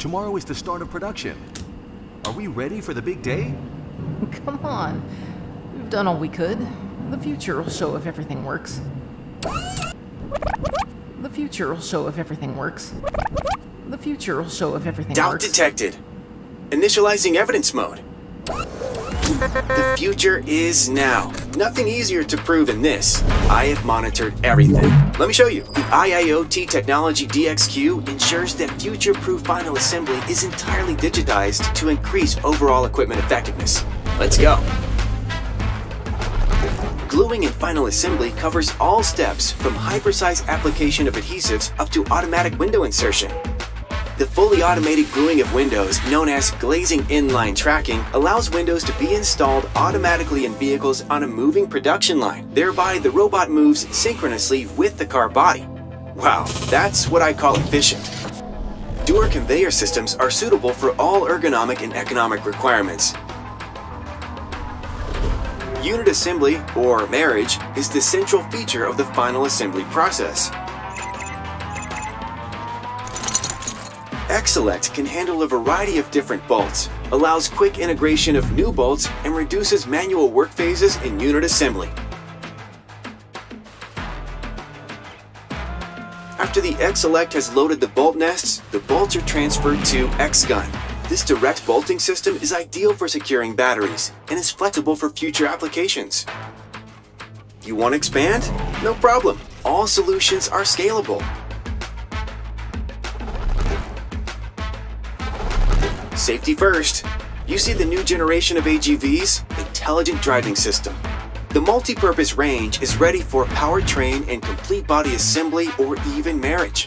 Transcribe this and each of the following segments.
Tomorrow is the start of production. Are we ready for the big day? Come on. We've done all we could. The future will show if everything works. The future will show if everything works. The future will show if everything Doubt works. detected. Initializing evidence mode. The future is now. Nothing easier to prove than this. I have monitored everything. Let me show you. The IIoT Technology DXQ ensures that future-proof final assembly is entirely digitized to increase overall equipment effectiveness. Let's go. Gluing and final assembly covers all steps from high-precise application of adhesives up to automatic window insertion. The fully automated gluing of windows, known as glazing inline tracking, allows windows to be installed automatically in vehicles on a moving production line. Thereby, the robot moves synchronously with the car body. Wow, that's what I call efficient. Door conveyor systems are suitable for all ergonomic and economic requirements. Unit assembly, or marriage, is the central feature of the final assembly process. X-Select can handle a variety of different bolts, allows quick integration of new bolts, and reduces manual work phases in unit assembly. After the X-Select has loaded the bolt nests, the bolts are transferred to X-Gun. This direct bolting system is ideal for securing batteries and is flexible for future applications. You want to expand? No problem. All solutions are scalable. Safety first. You see the new generation of AGVs? Intelligent Driving System. The multi-purpose range is ready for powertrain and complete body assembly or even marriage.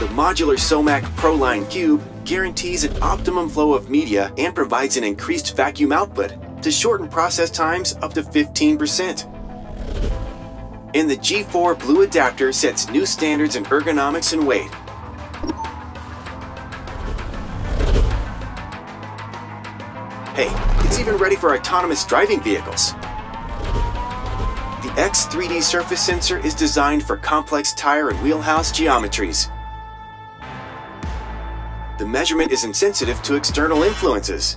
The modular Somac ProLine Cube guarantees an optimum flow of media and provides an increased vacuum output to shorten process times up to 15%. And the G4 Blue adapter sets new standards in ergonomics and weight, Hey, it's even ready for autonomous driving vehicles. The X3D surface sensor is designed for complex tire and wheelhouse geometries. The measurement is insensitive to external influences.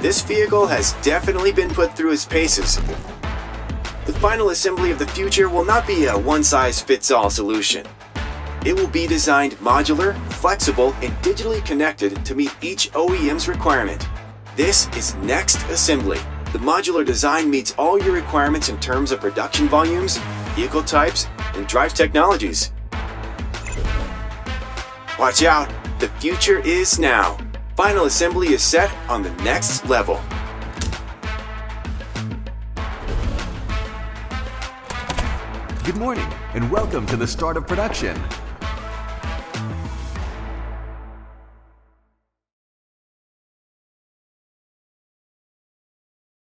This vehicle has definitely been put through its paces. The final assembly of the future will not be a one-size-fits-all solution. It will be designed modular, flexible, and digitally connected to meet each OEM's requirement. This is Next Assembly. The modular design meets all your requirements in terms of production volumes, vehicle types, and drive technologies. Watch out, the future is now. Final assembly is set on the next level. Good morning, and welcome to the start of production.